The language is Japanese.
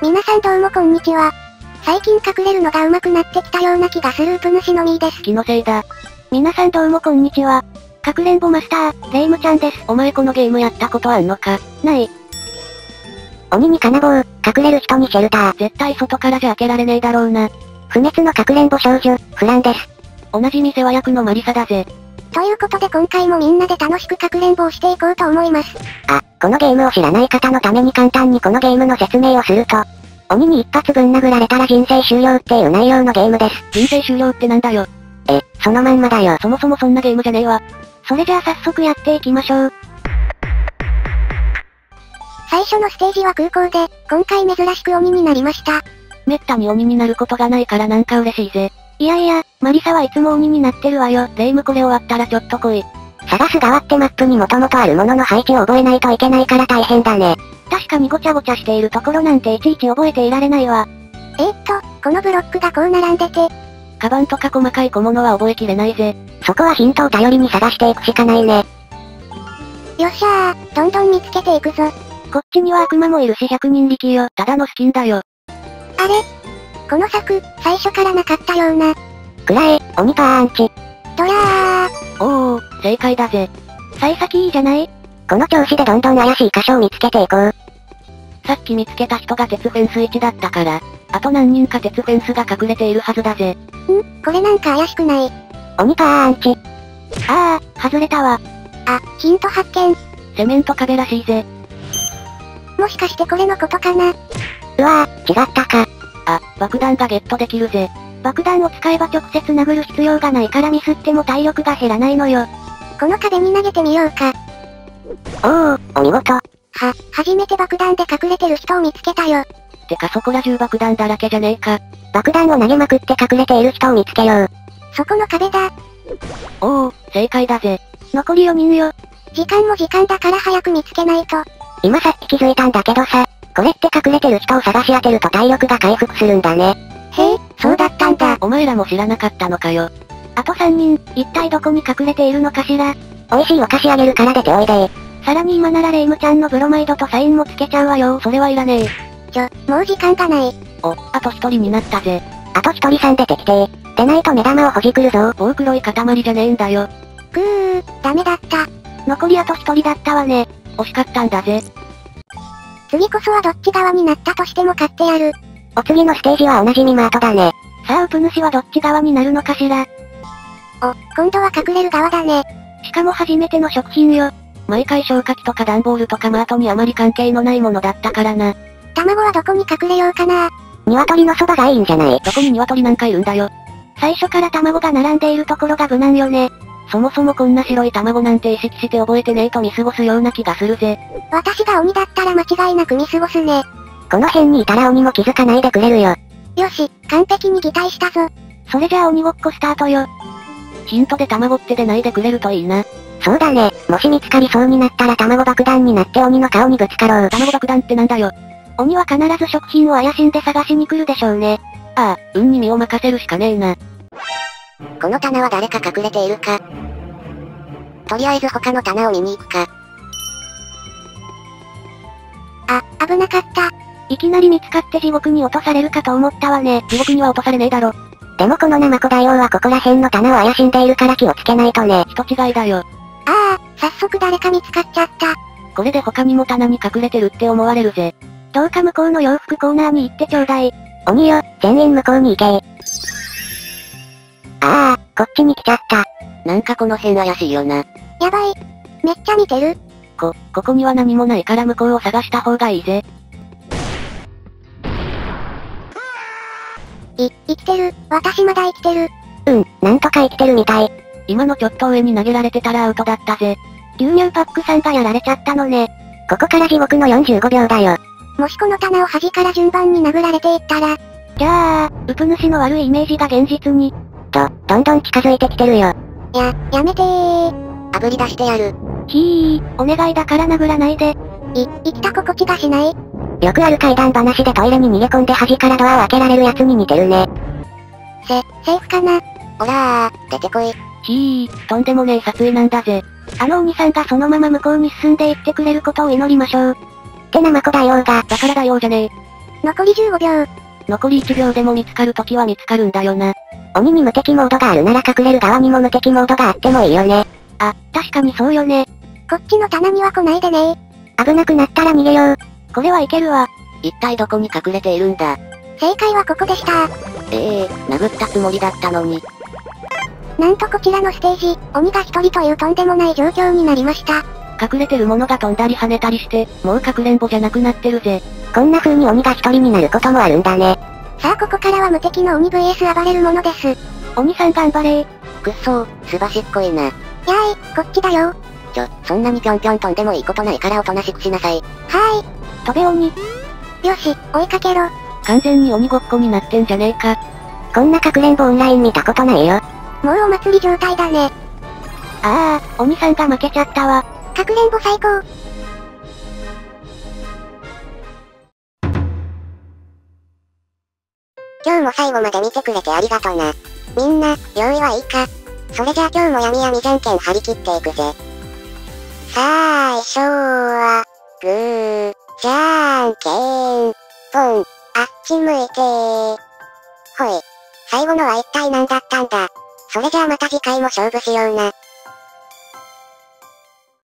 皆さんどうもこんにちは。最近隠れるのが上手くなってきたような気がするウプ主のみーです。気のせいだ。皆さんどうもこんにちは。かくれんぼマスター、レイムちゃんです。お前このゲームやったことあんのか？ない。鬼に金棒、隠れる人にシェルター。絶対外からじゃ開けられねえだろうな。不滅のかくれんぼ少女、フランです。同じ店は役のマリサだぜ。ということで今回もみんなで楽しくかくれんぼをしていこうと思います。あ、このゲームを知らない方のために簡単にこのゲームの説明をすると、鬼に一発ぶん殴られたら人生終了っていう内容のゲームです。人生終了ってなんだよ。え、そのまんまだよ。そもそもそんなゲームじゃねえわ。それじゃあ早速やっていきましょう。最初のステージは空港で、今回珍しく鬼になりました。めったに鬼になることがないからなんか嬉しいぜ。いやいや、マリサはいつも鬼になってるわよ。レイムこれ終わったらちょっと来い。探す側ってマップにもともとあるものの配置を覚えないといけないから大変だね。確かにごちゃごちゃしているところなんていちいち覚えていられないわ。えー、っと、このブロックがこう並んでて、カバンとか細かい小物は覚えきれないぜ。そこはヒントを頼りに探していくしかないね。よっしゃー、どんどん見つけていくぞ。こっちには悪魔もいるし100人力よ。ただのスキンだよ。あれ？この柵、最初からなかったような。くらえ、鬼パンチ。ドラー。おー、正解だぜ。幸先いいじゃない？この調子でどんどん怪しい箇所を見つけていこう。さっき見つけた人が鉄フェンス1だったから、あと何人か鉄フェンスが隠れているはずだぜ。ん？これなんか怪しくない。鬼パンチ。あー、外れたわ。あ、ヒント発見。セメント壁らしいぜ。もしかしてこれのことかな？うわー、違ったか。あ、爆弾がゲットできるぜ。爆弾を使えば直接殴る必要がないからミスっても体力が減らないのよ。この壁に投げてみようか。おー、お見事。は、初めて爆弾で隠れてる人を見つけたよ。てかそこら中爆弾だらけじゃねえか。爆弾を投げまくって隠れている人を見つけよう。そこの壁だ。おー、正解だぜ。残り4人よ。時間も時間だから早く見つけないと。今さっき気づいたんだけどさ、これって隠れてる人を探し当てると体力が回復するんだね。へえ、そうだ。お前らも知らなかったのかよ。あと3人、一体どこに隠れているのかしら？美味しいお菓子あげるから出ておいでさらに今ならレイムちゃんのブロマイドとサインもつけちゃうわよ。それはいらねえ。ちょ、もう時間がない。お、あと一人になったぜ。あと一人さん出てきて。でないと目玉をほじくるぞ。棒黒い塊じゃねえんだよ。くー、ダメだった。残りあと一人だったわね。惜しかったんだぜ。次こそはどっち側になったとしても買ってやる。お次のステージは同じミマートだね。さあウプ主はどっち側になるのかしら？お、今度は隠れる側だね。しかも初めての食品よ。毎回消火器とか段ボールとかマートにあまり関係のないものだったからな。卵はどこに隠れようかな。鶏のそばがいいんじゃない？どこに鶏なんかいるんだよ。最初から卵が並んでいるところが無難よね。そもそもこんな白い卵なんて意識して覚えてねえと見過ごすような気がするぜ。私が鬼だったら間違いなく見過ごすね。この辺にいたら鬼も気づかないでくれるよ。よし、完璧に擬態したぞ。それじゃあ鬼ごっこスタートよ。ヒントで卵って出ないでくれるといいな。そうだね。もし見つかりそうになったら卵爆弾になって鬼の顔にぶつかろう。卵爆弾ってなんだよ。鬼は必ず食品を怪しんで探しに来るでしょうね。ああ、運に身を任せるしかねえな。この棚は誰か隠れているかとりあえず他の棚を見に行くか。あ、危なかった。いきなり見つかって地獄に落とされるかと思ったわね。地獄には落とされねえだろ。でもこのナマコ大王はここら辺の棚を怪しんでいるから気をつけないとね。人違いだよ。ああ、早速誰か見つかっちゃった。これで他にも棚に隠れてるって思われるぜ。どうか向こうの洋服コーナーに行ってちょうだい。鬼よ、全員向こうに行けああ、こっちに来ちゃった。なんかこの辺怪しいよな。やばい。めっちゃ見てる。こ、ここには何もないから向こうを探した方がいいぜ。い、生きてる。私まだ生きてる。うん、なんとか生きてるみたい。今のちょっと上に投げられてたらアウトだったぜ。牛乳パックさんがやられちゃったのね。ここから地獄の45秒だよ。もしこの棚を端から順番に殴られていったら、じゃあ、ウプ主の悪いイメージが現実に。と、どんどん近づいてきてるよ。や、やめてー。炙り出してやる。ひー、お願いだから殴らないで。い、生きた心地がしない？よくある怪談話でトイレに逃げ込んで端からドアを開けられるやつに似てるね。せ、セーフかな？おらー、出てこい。ひー、とんでもねえ撮影なんだぜ。あの鬼さんがそのまま向こうに進んでいってくれることを祈りましょう。ってなまこ大王が、だから大王じゃねえ。残り15秒。残り1秒でも見つかるときは見つかるんだよな。鬼に無敵モードがあるなら隠れる側にも無敵モードがあってもいいよね。あ、確かにそうよね。こっちの棚には来ないでね危なくなったら逃げよう。これはいけるわ。一体どこに隠れているんだ？正解はここでした。ええ殴ったつもりだったのに。なんとこちらのステージ、鬼が一人というとんでもない状況になりました。隠れてるものが飛んだり跳ねたりして、もうかくれんぼじゃなくなってるぜ。こんな風に鬼が一人になることもあるんだね。さあここからは無敵の鬼 VS 暴れるものです。鬼さん頑張れくっそー、すばしっこいな。やーい、こっちだよ。ちょ、そんなにぴょんぴょん飛んでもいいことないからおとなしくしなさい。はーい。飛べ鬼。よし、追いかけろ。完全に鬼ごっこになってんじゃねえか。こんなかくれんぼオンライン見たことないよ。もうお祭り状態だね。ああ、鬼さんが負けちゃったわ。かくれんぼ最高。今日も最後まで見てくれてありがとな。みんな、用意はいいかそれじゃあ今日も闇闇じゃんけん張り切っていくぜ。最初は、グー、じゃーんけーん、ぽん、あっち向いてー。ほい。最後のは一体何だったんだ。それじゃあまた次回も勝負しような。